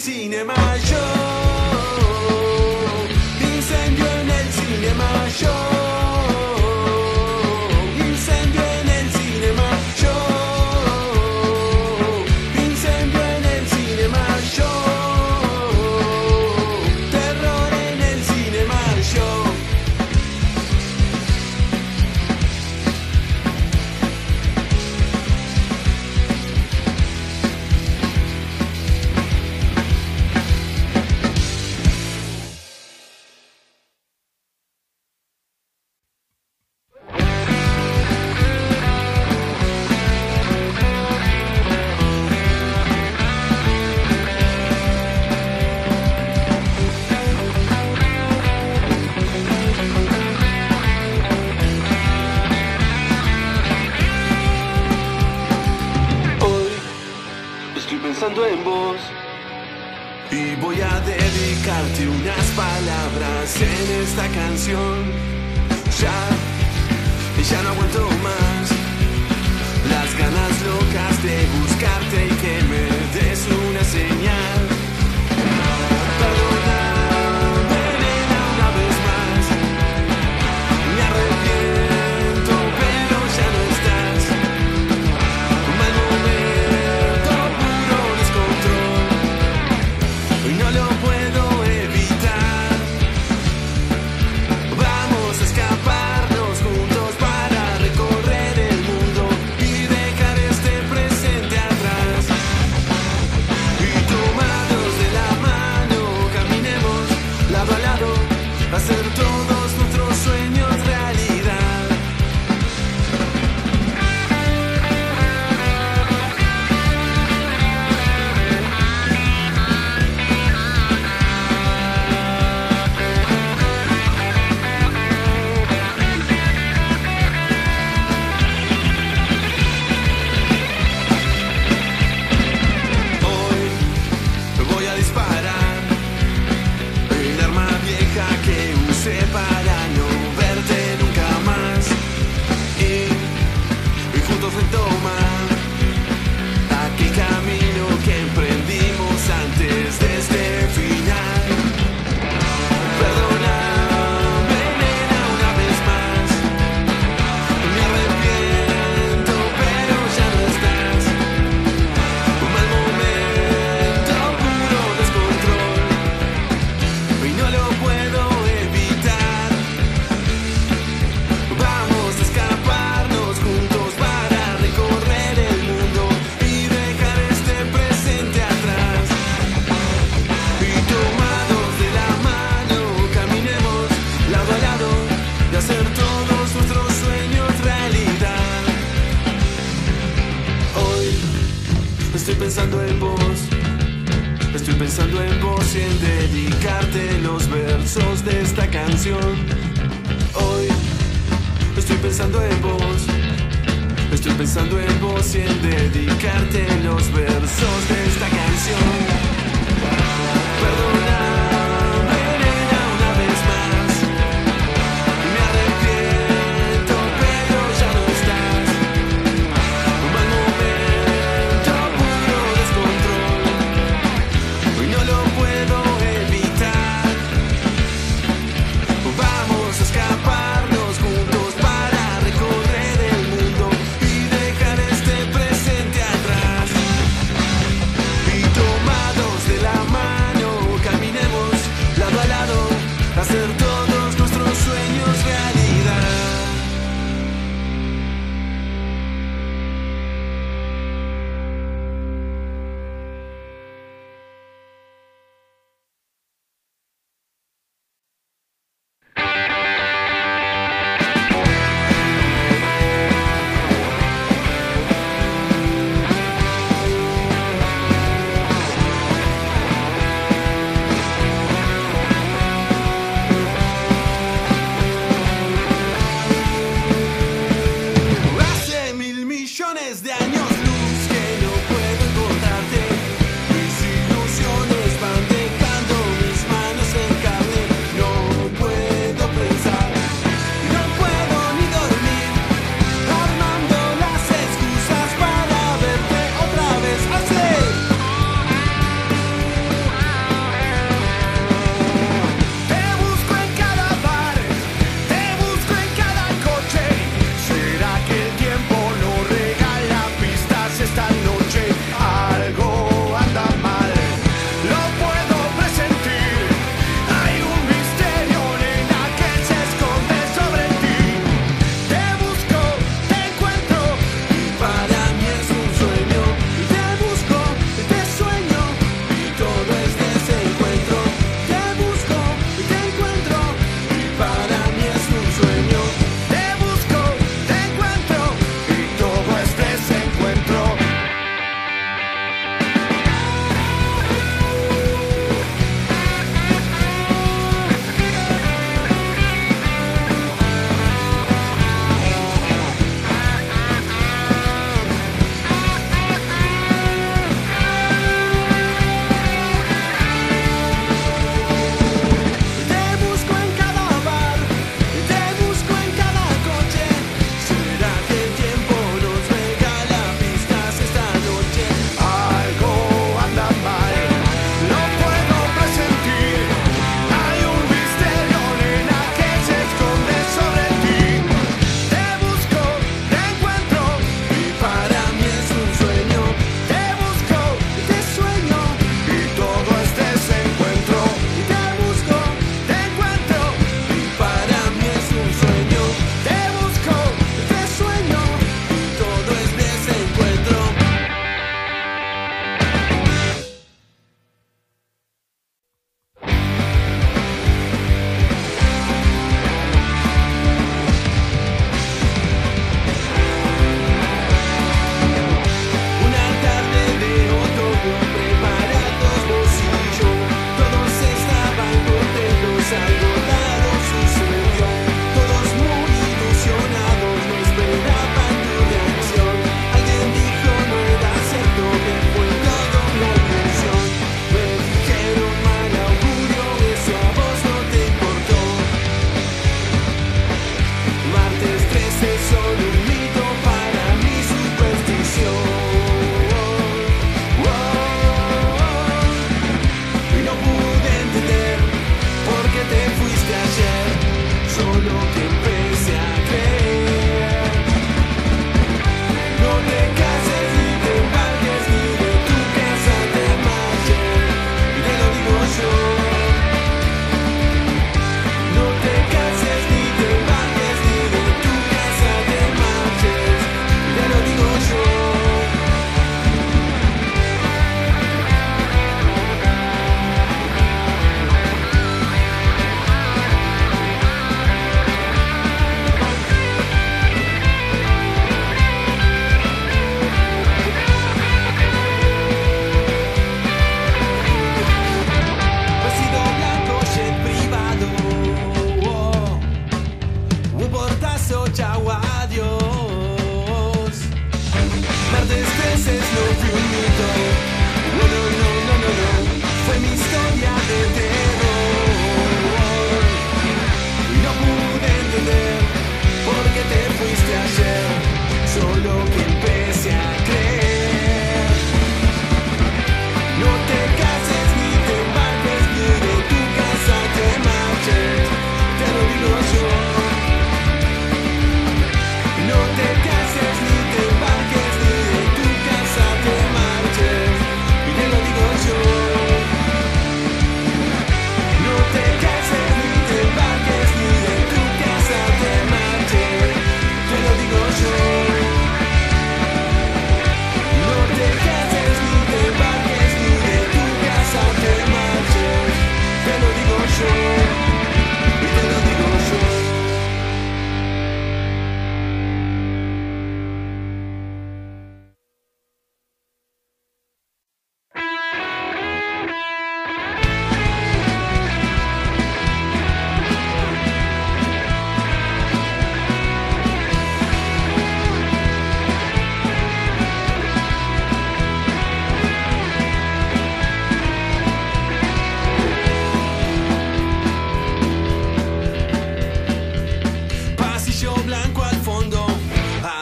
guillotine, am En esta canción, ya, y ya no aguanto más. Las ganas locas de buscarte y que me des una señal. Estoy pensando en vos. Estoy pensando en vos y en dedicarte los versos de esta canción. Hoy estoy pensando en vos. Estoy pensando en vos y en dedicarte los versos de esta canción. Perdona. puedo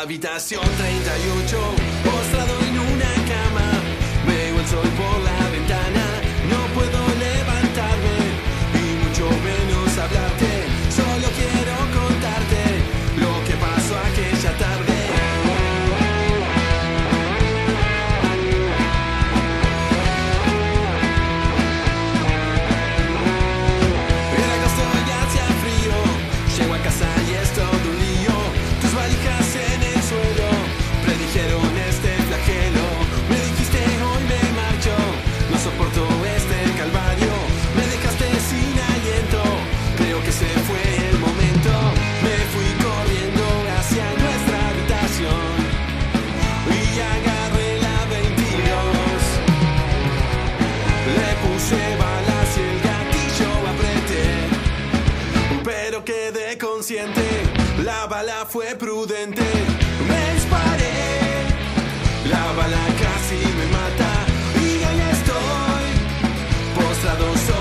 habitación 38. La bala fue prudente, me disparé. La bala casi me mata y ahí estoy postrado sobre